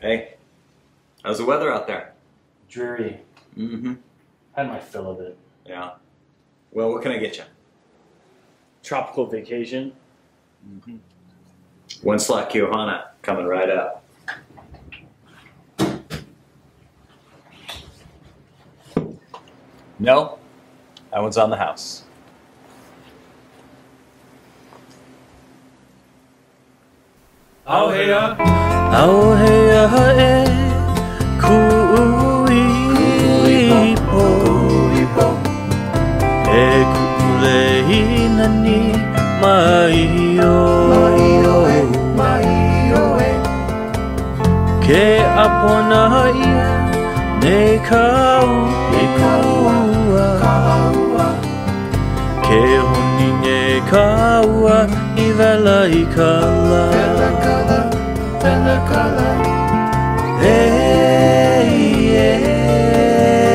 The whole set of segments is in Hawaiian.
Hey, how's the weather out there? Dreary. Mm-hmm. Had my fill of it. Yeah. Well, what can I get you? Tropical vacation. Mm-hmm. One slot Kiohana coming right up. No, that one's on the house. Aohea! Aohea e kuui po Kuui po E kuulei nani mai o Mai o e, mai e Ke apona ia ne kau Ne kaua, kaua Ke honi nge kaua i vela i kala Vela kala, vela kala Ei, e,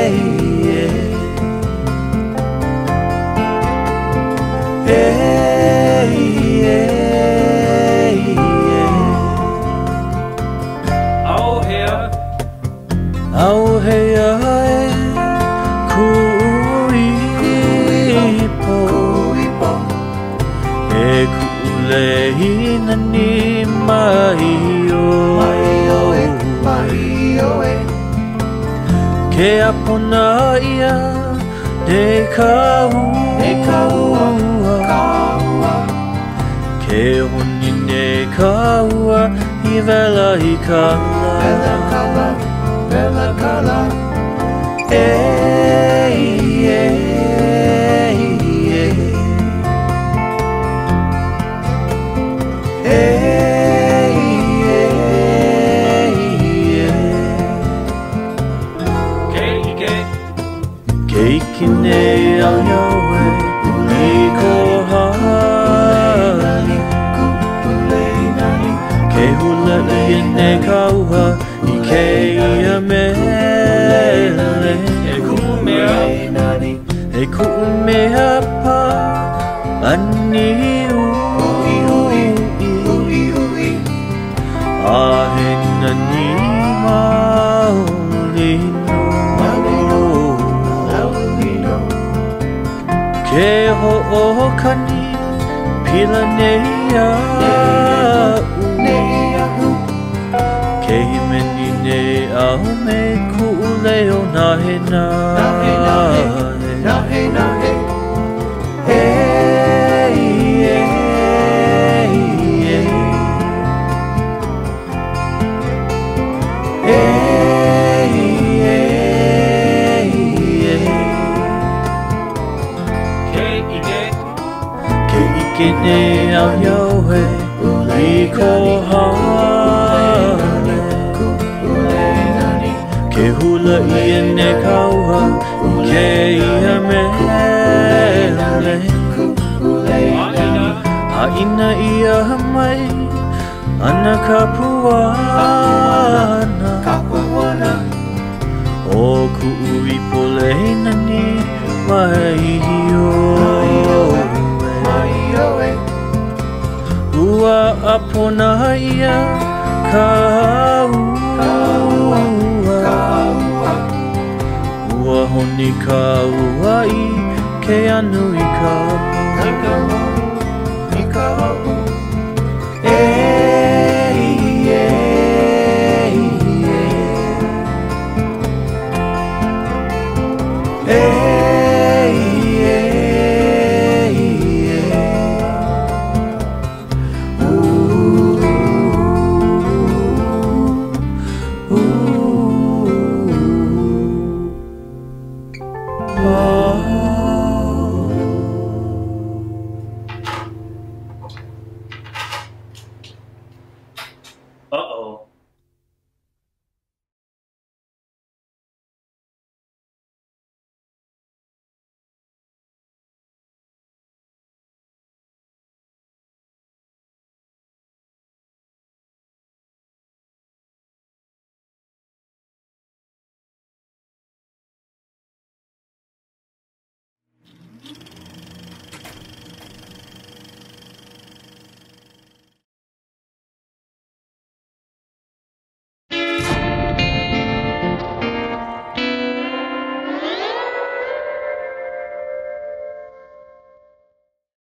ei, e. ei e, Ei, ei, ei Au hea Au hea Palehin ni Maio Maioe, Maioe Que aponaia de kaua De kaua, kaua Que honi ne kaua i vela i kala Vela kala, vela kala Ke ho o kani pila nei a u Nei a u Ke hi meni nei a me ku leo na he na ke ne a yo he i ko ha ke hula i ne ka ua ke i a me le a ina i a mai ana ka pua ana ka pua na o ku i pole nani mai i o apona ia ka ua ua honi ka ua i ke anu i ka